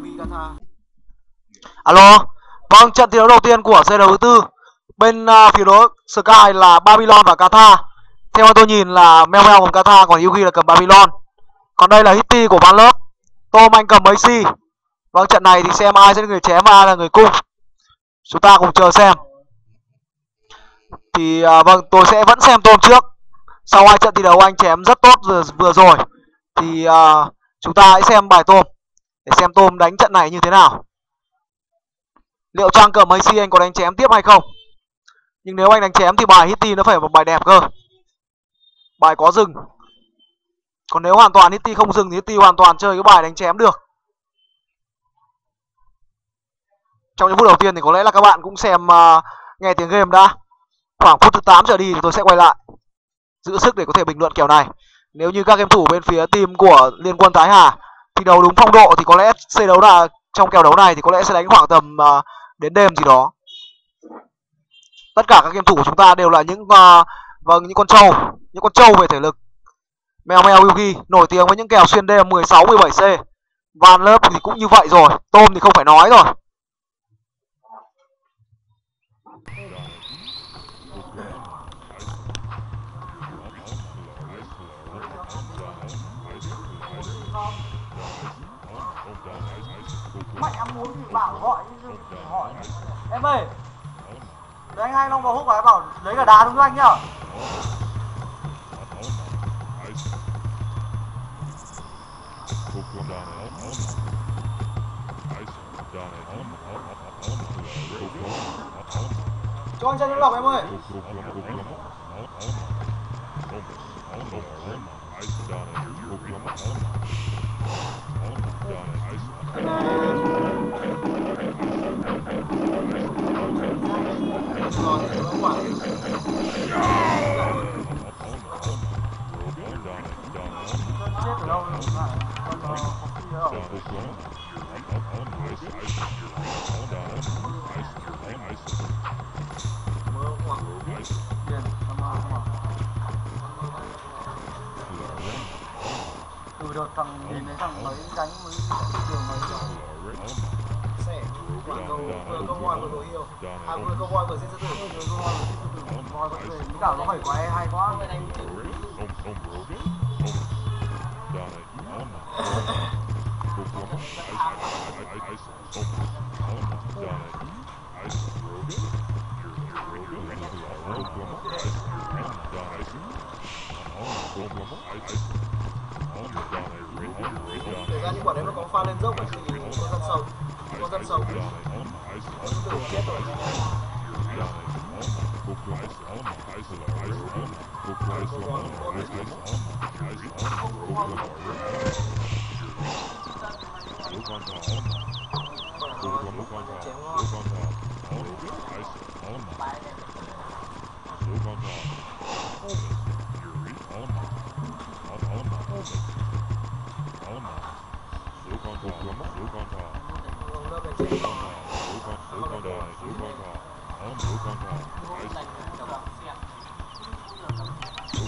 Babi Alo, vâng trận thi đấu đầu tiên của CL thứ tư bên uh, phía đối Sky là Babylon và Kata. Theo tôi nhìn là Melmel cầm Kata còn Yuki là cầm Babylon. Còn đây là Hitty của Van Lớp. Tom anh cầm AC. Vâng trận này thì xem ai sẽ là người chém và ai là người cung. Chúng ta cùng chờ xem. Thì uh, vâng tôi sẽ vẫn xem Tom trước. Sau hai trận thi đấu anh chém rất tốt vừa, vừa rồi. Thì uh, chúng ta hãy xem bài Tom để xem tôm đánh trận này như thế nào. Liệu Trang cầm AC anh có đánh chém tiếp hay không? Nhưng nếu anh đánh chém thì bài Hitty nó phải một bài đẹp cơ. Bài có dừng. Còn nếu hoàn toàn Hitty không dừng thì Hitty hoàn toàn chơi cái bài đánh chém được. Trong những phút đầu tiên thì có lẽ là các bạn cũng xem uh, nghe tiếng game đã. Khoảng phút thứ 8 trở đi thì tôi sẽ quay lại. Giữ sức để có thể bình luận kiểu này. Nếu như các game thủ bên phía team của Liên quân Thái Hà thi đấu đúng phong độ thì có lẽ xây đấu là trong kèo đấu này thì có lẽ sẽ đánh khoảng tầm uh, đến đêm gì đó. Tất cả các game thủ của chúng ta đều là những uh, vâng những con trâu những con trâu về thể lực. Mèo mèo yugi nổi tiếng với những kèo xuyên đêm 16 17 c. Van lớp thì cũng như vậy rồi tôm thì không phải nói rồi. Bảo gọi hỏi. Em ơi. Đấy anh hai Long vào hút vào em bảo lấy cả đá đúng không anh nhá. Cho anh chân lọc em ơi. Rồi, từ đợt thằng nhìn thấy thằng mấy đánh mới trường mấy rồi sẽ vừa cầu vừa câu voi vừa đồ yêu à vừa câu voi vừa xin sư tử vừa câu voi vừa giết sư tử voi vẫn về cả nó phải quá hay quá có pha lên dốc ấy thì có dân sống có dân sống sư tử chết rồi chém ngon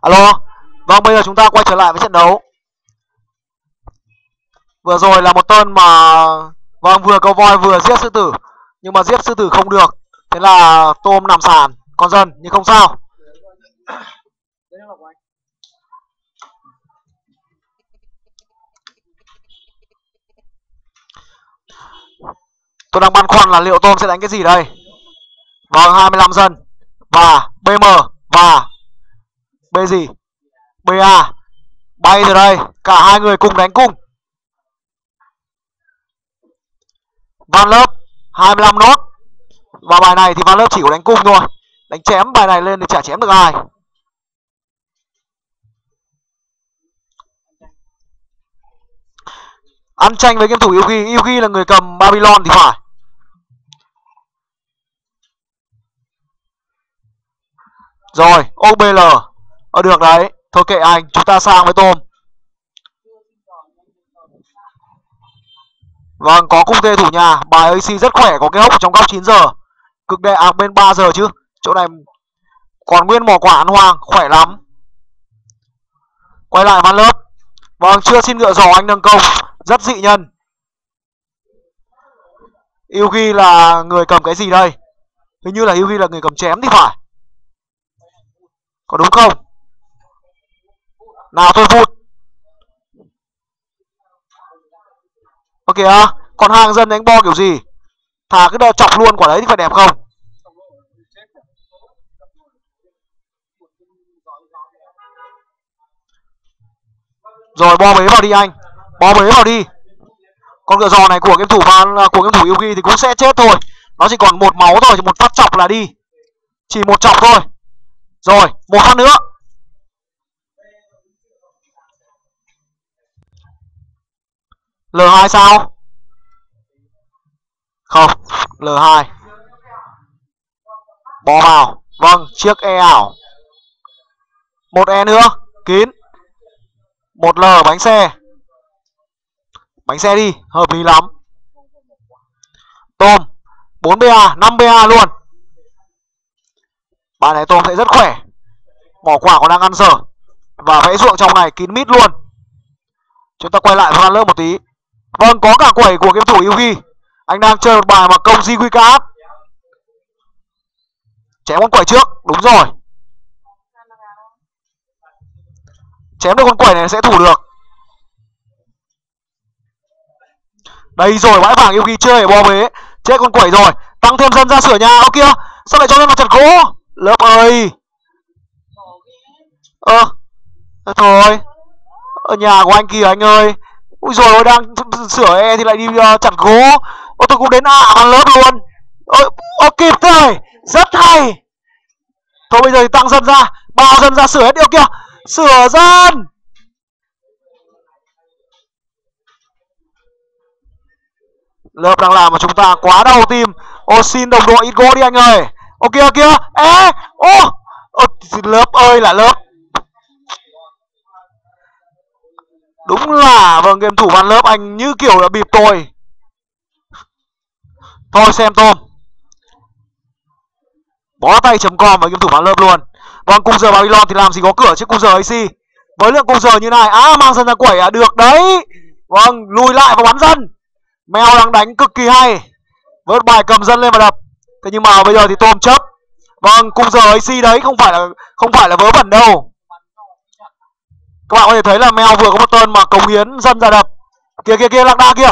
alo vâng bây giờ chúng ta quay trở lại với trận đấu. Vừa rồi là một tên mà vâng vừa câu voi, vừa giết sư tử. Nhưng mà giết sư tử không được. Thế là tôm nằm sàn. Con dân, nhưng không sao. Tôi đang băn khoăn là liệu tôm sẽ đánh cái gì đây? Vâng 25 dân. Và bm và b gì? Ba bay từ đây, cả hai người cùng đánh cung van lớp 25 nốt. Và bài này thì van lớp chỉ có đánh cung thôi. Đánh chém bài này lên thì chả chém được ai. Ăn tranh với game thủ Yugi Yugi là người cầm Babylon thì phải. Rồi OBL ờ được đấy. Thôi kệ anh chúng ta sang với tôm. Vâng có cung tê thủ nhà. Bài AC rất khỏe có cái hốc trong góc 9 giờ. Cực đệ à bên 3 giờ chứ. Chỗ này còn nguyên mỏ quả ăn hoàng, khỏe lắm. Quay lại van lớp. Vâng chưa xin ngựa giò anh nâng công rất dị nhân. Yugi là người cầm cái gì đây? Hình như là Yugi là người cầm chém thì phải có đúng không? Nào tôi vụt. Ok à còn hàng dân đánh bo kiểu gì? Thả cái đợt chọc luôn, quả đấy thì phải đẹp không? Rồi, bo bế vào đi anh. Bo bế vào đi. Con ngựa giò này của game thủ và của game thủ yêu ghi thì cũng sẽ chết thôi. Nó chỉ còn một máu thôi chỉ một phát chọc là đi. Chỉ một chọc thôi rồi, một phát nữa. L2 sao? Không L2 Bỏ vào. Vâng chiếc e ảo. Một e nữa, kín. Một l, bánh xe. Bánh xe đi, hợp lý lắm. Tôm 4 ba 5 ba luôn bạn này tôm sẽ rất khỏe. Mỏ quả còn đang ăn dở. Và vẽ ruộng trong này kín mít luôn. Chúng ta quay lại với lớp một tí. Vâng có cả quẩy của game thủ Yugi. Anh đang chơi một bài mà công di quy áp. Chém con quẩy trước. Đúng rồi. Chém được con quẩy này sẽ thủ được. Đây rồi, bãi vàng Yugi chơi bo bế. Chết con quẩy rồi. Tăng thêm dân ra sửa nhà. Ô kia sao lại cho dân vào chặt gỗ? Lớp ơi. Ơ à, thôi. Ở nhà của anh kìa anh ơi. Ui rồi ôi đang sửa e thì lại đi uh, chặt gỗ ô tôi cũng đến ạ à, lớp luôn. Ô, ô kịp rồi rất hay. Thôi bây giờ thì tăng dân ra. Bao dân ra sửa hết điều kia. Sửa dân. Lớp đang làm mà chúng ta quá đau tim. Ô xin đồng đội ít gỗ đi anh ơi ô ok, kia ê ô ô lớp ơi là lớp. Đúng là vâng game thủ văn lớp anh như kiểu là bịp tôi. Thôi xem tôm. Bó tay chấm com và game thủ văn lớp luôn. Vâng cung giờ babylon thì làm gì có cửa chứ cung giờ ac với lượng cung giờ như này à mang dân ra quẩy à được đấy. Vâng lùi lại và bắn dân. Mèo đang đánh cực kỳ hay. Với bài cầm dân lên và đập thế nhưng mà bây giờ thì tôm chấp vâng cung giờ ac đấy không phải là, không phải là vớ vẩn đâu. Các bạn có thể thấy là mèo vừa có một tuần mà cống hiến dân ra đập. Kia kia kia lạc đa kia.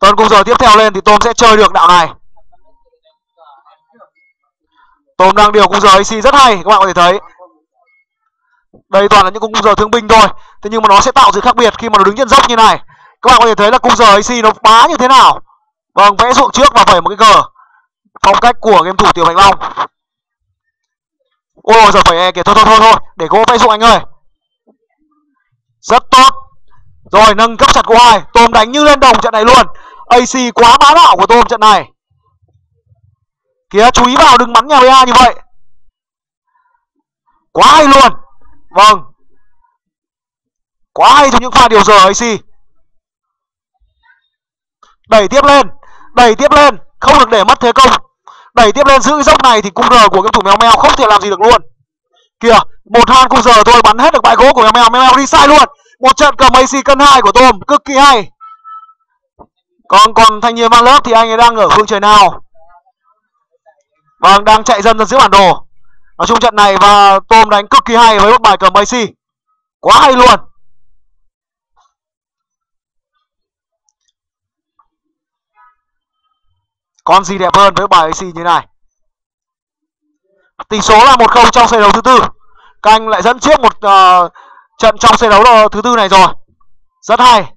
Tuần cung giờ tiếp theo lên thì tôm sẽ chơi được đạo này. Tôm đang điều cung giờ ac rất hay, các bạn có thể thấy. Đây toàn là những cung giờ thương binh thôi. Thế nhưng mà nó sẽ tạo sự khác biệt khi mà nó đứng trên dốc như này các bạn có thể thấy là cung giờ ac nó bá như thế nào. Vâng vẽ ruộng trước và vẩy một cái cờ. Phong cách của game thủ tiểu bạch long. Ôi giờ phải e kìa. Thôi thôi thôi thôi. Để gỗ vẽ ruộng anh ơi. Rất tốt. Rồi, nâng cấp chặt của hai tôm đánh như lên đồng trận này luôn. Ac quá bá đạo của tôm trận này. Kìa, chú ý vào đừng bắn nhà ba như vậy. Quá hay luôn. Vâng. Quá hay trong những pha điều giờ ac đẩy tiếp lên. Đẩy tiếp lên. Không được để mất thế công đẩy tiếp lên. Giữ dốc này thì cung r của cái thủ mèo mèo không thể làm gì được luôn. Kìa, một han cung giờ thôi, bắn hết được bãi gỗ của mèo mèo mèo đi sai luôn. Một trận cầm ac cân hai của tôm, cực kỳ hay. Còn còn thanh niên mang lớp thì anh ấy đang ở phương trời nào? Vâng đang chạy dần ra giữa bản đồ. Nói chung trận này và tôm đánh cực kỳ hay với một bài cầm ac quá hay luôn. Còn gì đẹp hơn với bài AC như này? Tỷ số là một không trong trận đấu thứ tư. Các anh lại dẫn trước một uh, trận trong trận đấu ờ, thứ tư này rồi. Rất hay.